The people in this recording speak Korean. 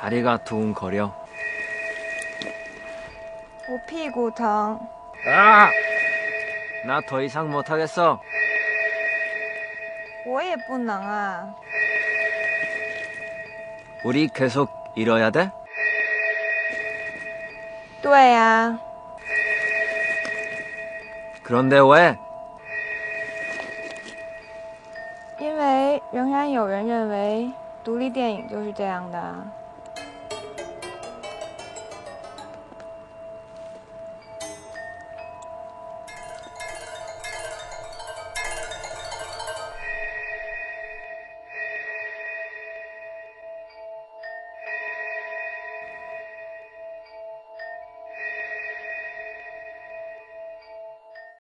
다리가 두근거려. 오피고당. 아! 나 더 이상 못하겠어. 我也不能啊. 우리 계속 이뤄야 돼? 对呀. 그런데 왜? 因为仍然有人认为独立电影就是这样的。